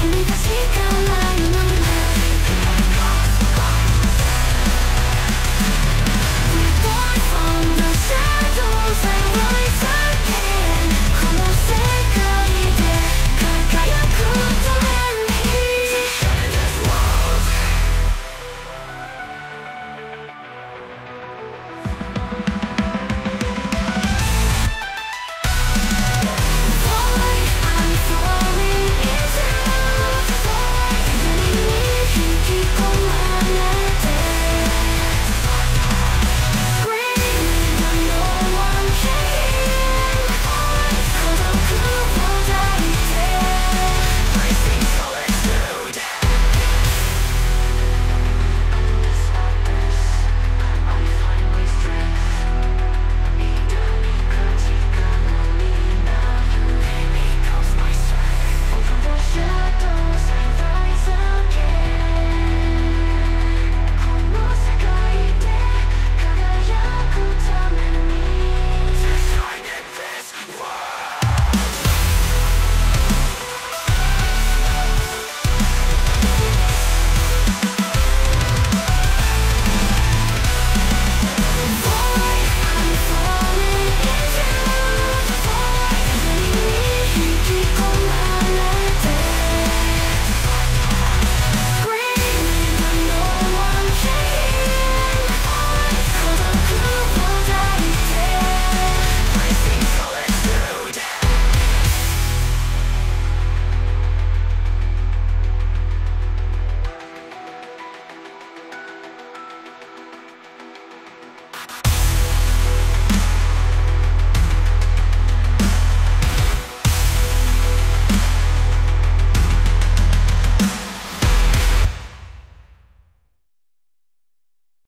君がしか